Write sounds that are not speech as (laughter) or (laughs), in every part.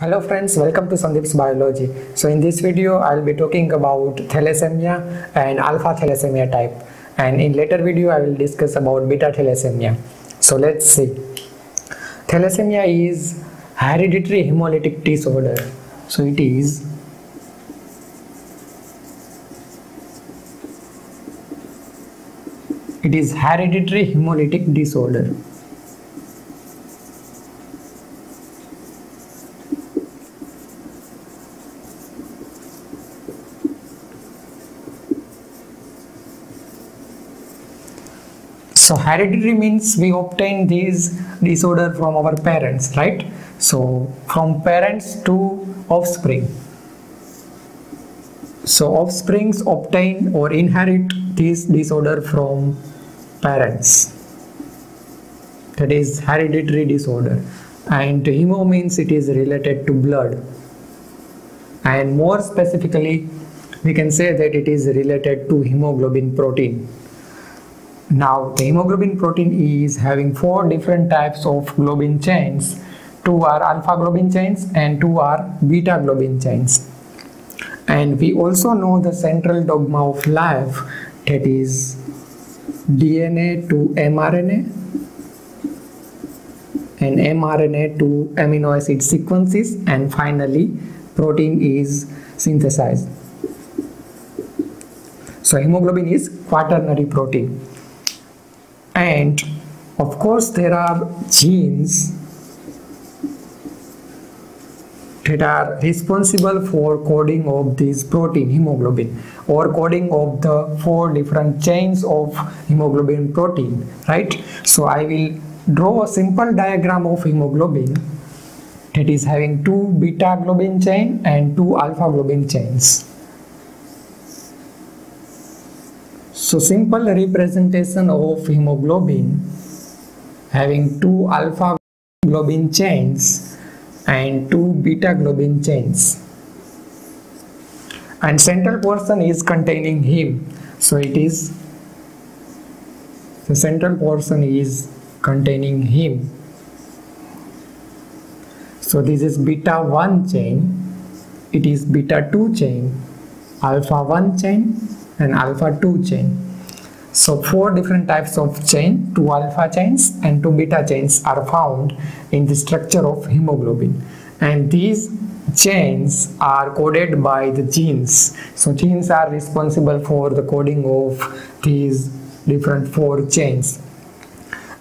Hello friends, welcome to Sandip's Biology. So in this video, I'll be talking about thalassemia and alpha thalassemia type. And in later video, I will discuss about beta thalassemia. So let's see. Thalassemia is hereditary hemolytic disorder. So it is it is hereditary hemolytic disorder. So hereditary means we obtain this disorder from our parents right? So from parents to offspring. So offsprings obtain or inherit this disorder from parents. That is hereditary disorder. And hemo means it is related to blood. And more specifically we can say that it is related to hemoglobin protein now the hemoglobin protein is having four different types of globin chains. Two are alpha globin chains and two are beta globin chains. And we also know the central dogma of life that is DNA to mRNA and mRNA to amino acid sequences and finally protein is synthesized. So hemoglobin is quaternary protein and of course there are genes that are responsible for coding of this protein hemoglobin or coding of the four different chains of hemoglobin protein right? So i will draw a simple diagram of hemoglobin that is having two beta globin chain and two alpha globin chains So simple representation of hemoglobin having two alpha globin chains and two beta globin chains. And central portion is containing heme. So it is the central portion is containing heme. So this is beta 1 chain. It is beta 2 chain. Alpha 1 chain and alpha 2 chain. So four different types of chain two alpha chains and two beta chains are found in the structure of hemoglobin. And these chains are coded by the genes. So genes are responsible for the coding of these different four chains.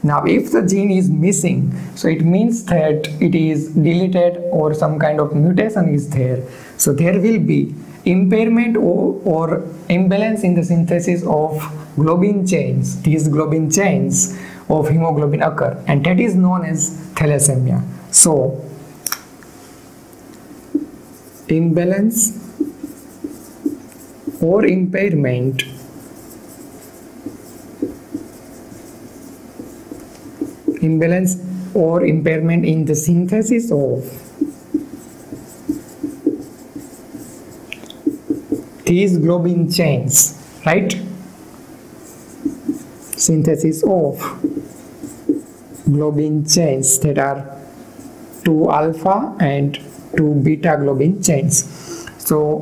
Now if the gene is missing so it means that it is deleted or some kind of mutation is there. So there will be impairment or, or, imbalance in the synthesis of globin chains. These globin chains of hemoglobin occur and that is known as thalassemia. So imbalance or impairment imbalance or impairment in the synthesis of these globin chains right? Synthesis of globin chains that are 2 alpha and 2 beta globin chains. So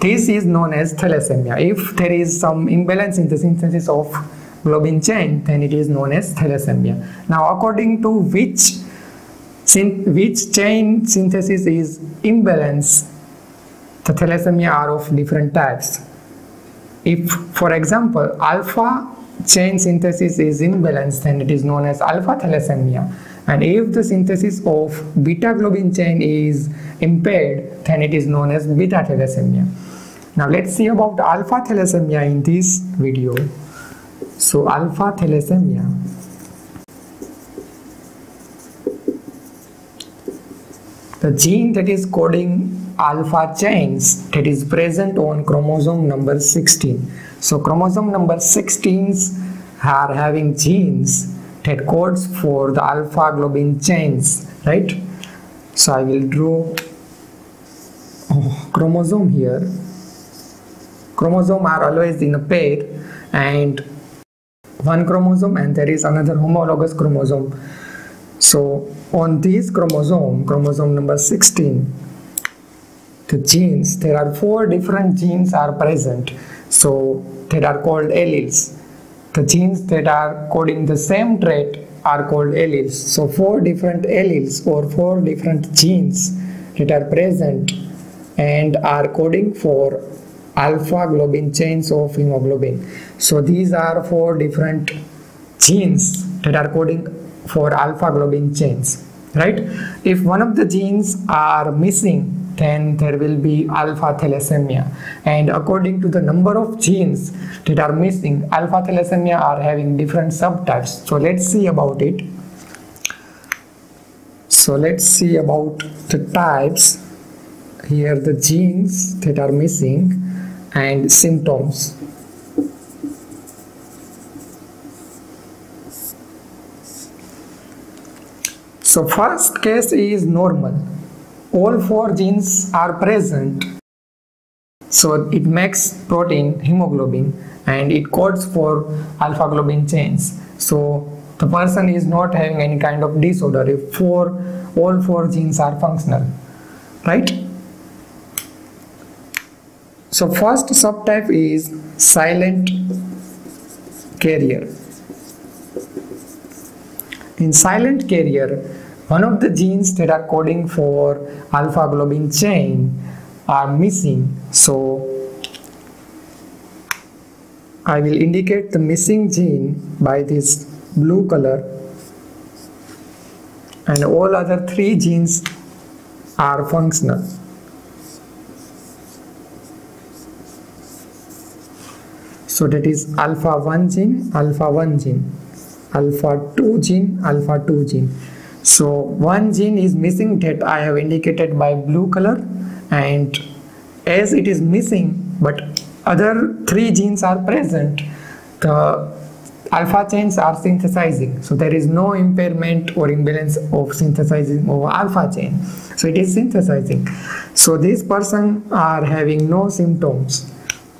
this is known as thalassemia. If there is some imbalance in the synthesis of globin chain then it is known as thalassemia. Now according to which which chain synthesis is imbalance the thalassemia are of different types. If, for example, alpha chain synthesis is imbalanced, then it is known as alpha thalassemia. And if the synthesis of beta globin chain is impaired, then it is known as beta thalassemia. Now let's see about alpha thalassemia in this video. So alpha thalassemia. The gene that is coding alpha chains that is present on chromosome number 16 so chromosome number 16s are having genes that codes for the alpha globin chains right? So i will draw oh, (laughs) chromosome here. Chromosome are always in a pair and one chromosome and there is another homologous chromosome. So on this chromosome, chromosome number 16, the genes, there are four different genes are present. So that are called alleles. The genes that are coding the same trait are called alleles. So four different alleles or four different genes that are present and are coding for alpha globin chains of hemoglobin. So these are four different genes that are coding for alpha globin chains right if one of the genes are missing then there will be alpha thalassemia. And according to the number of genes that are missing alpha thalassemia are having different subtypes. So let's see about it. So let's see about the types. Here the genes that are missing and symptoms. So first case is normal. All four genes are present. So it makes protein hemoglobin and it codes for alpha globin chains. So the person is not having any kind of disorder if four all four genes are functional. Right? So first subtype is silent carrier. In silent carrier, one of the genes that are coding for alpha globin chain are missing. So I will indicate the missing gene by this blue color. And all other three genes are functional. So that is alpha 1 gene, alpha 1 gene, alpha 2 gene, alpha 2 gene so one gene is missing that I have indicated by blue color and as it is missing but other three genes are present the alpha chains are synthesizing. So there is no impairment or imbalance of synthesizing of alpha chain. So it is synthesizing. So this person are having no symptoms.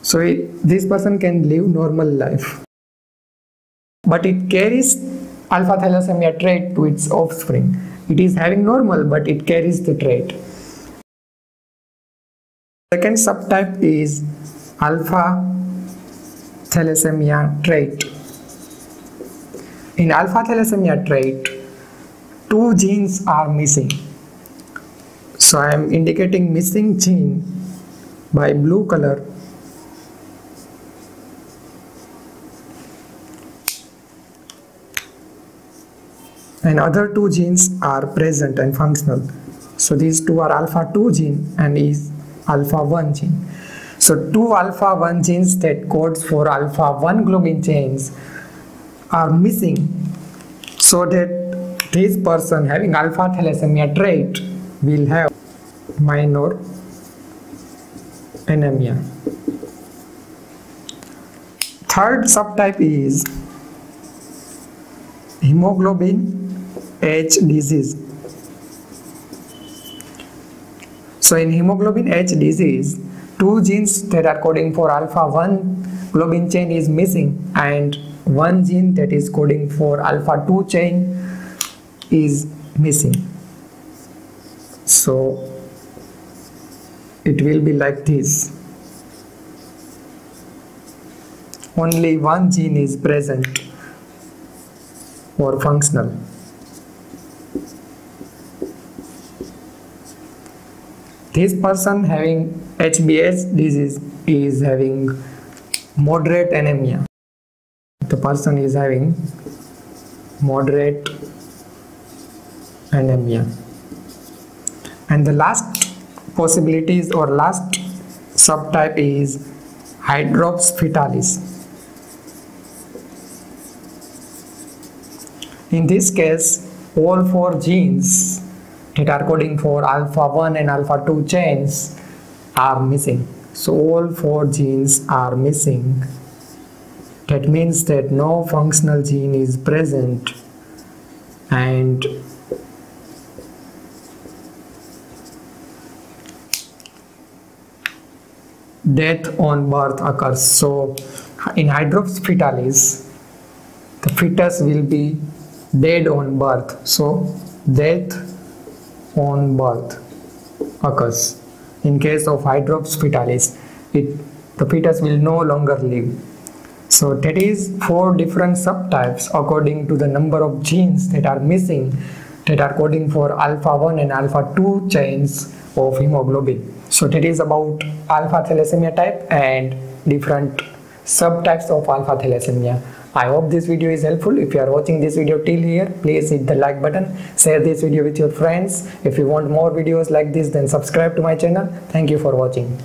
So it, this person can live normal life. But it carries alpha thalassemia trait to its offspring. It is having normal but it carries the trait. Second subtype is alpha thalassemia trait. In alpha thalassemia trait, two genes are missing. So I am indicating missing gene by blue color and other two genes are present and functional. So these two are alpha 2 gene and is alpha 1 gene. So two alpha 1 genes that codes for alpha 1 globin chains are missing so that this person having alpha thalassemia trait will have minor anemia. Third subtype is hemoglobin H disease. So in hemoglobin H disease, two genes that are coding for alpha 1 globin chain is missing and one gene that is coding for alpha 2 chain is missing. So it will be like this. Only one gene is present or functional. This person having HbH disease is having moderate anemia. The person is having moderate anemia. And the last possibilities or last subtype is hydrops fetalis. In this case, all four genes that are coding for alpha 1 and alpha 2 chains are missing. So all four genes are missing. That means that no functional gene is present and death on birth occurs. So in hydrops fetalis the fetus will be dead on birth. So death on birth occurs. In case of Hydrops fetalis, it, the fetus will no longer live. So that is four different subtypes according to the number of genes that are missing that are coding for alpha 1 and alpha 2 chains of hemoglobin. So that is about alpha thalassemia type and different subtypes of alpha thalassemia. I hope this video is helpful. If you are watching this video till here, please hit the like button, share this video with your friends. If you want more videos like this, then subscribe to my channel. Thank you for watching.